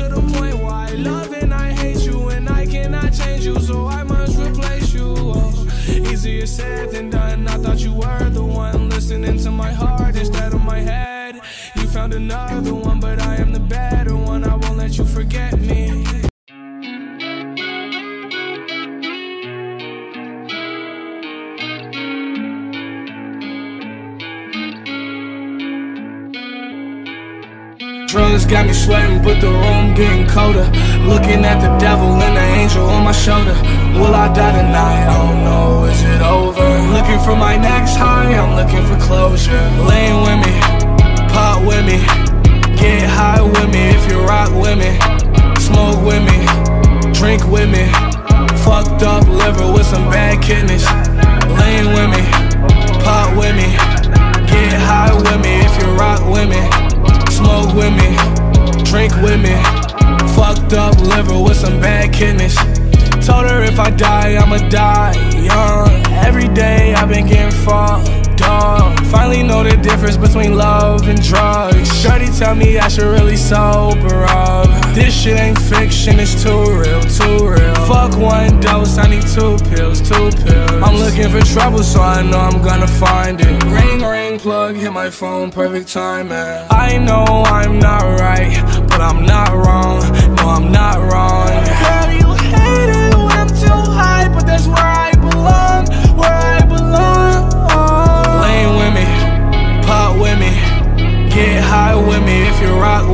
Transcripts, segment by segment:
to the point why I love and I hate you, and I cannot change you, so I must replace you. Oh, easier said than done. I thought you were the one listening to my heart instead of my head. You found another one, but I am the better one. I won't let you forget me. Drugs got me sweating, but the room getting colder. Looking at the devil and the angel on my shoulder. Will I die tonight? I don't know, is it over? Looking for my next high, I'm looking for closure. Lean with me, pop with me, get high with me if you rock with me. Smoke with me, drink with me. Fucked up liver with some bad kidneys. Lean with me, pop with me, kidneys. Told her if I die, I'ma die young. Every day I've been getting fucked up. Finally know the difference between love and drugs. Shorty tell me I should really sober up. This shit ain't fiction, it's too real, too real. Fuck one dose, I need two pills, two pills. I'm looking for trouble, so I know I'm gonna find it. Ring, ring, plug, hit my phone, perfect timing. I know I'm not right, but I'm not wrong.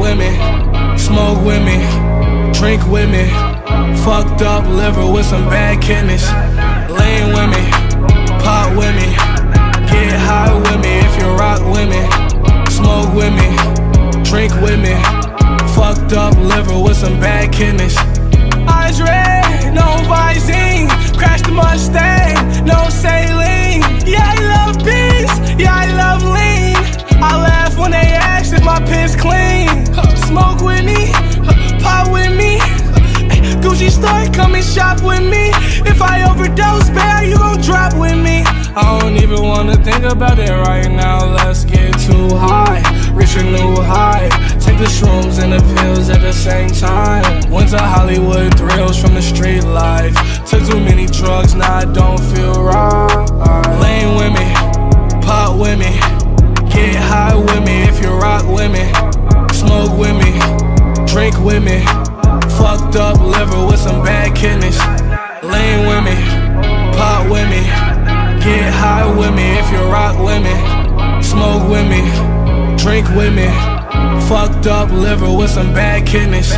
Smoke with me, drink with me. Fucked up liver with some bad kidneys. Lean with me, pop with me, get high with me if you rock with me, smoke with me, drink with me. Fucked up liver with some bad kidneys. Eyes red, no Visine, crash the come and shop with me. If I overdose, bear, you gon' drop with me. I don't even wanna think about it right now. Let's get too high, reach a new high. Take the shrooms and the pills at the same time. Went to Hollywood thrills from the street life. Took too many drugs, now I don't feel right. Lean with me, pop with me, get high with me if you rock with me. Smoke with me, drink with me. Fucked up liver with some bad kidneys. Lean with me, pop with me, get high with me if you rock with me. Smoke with me, drink with me. Fucked up liver with some bad kidneys.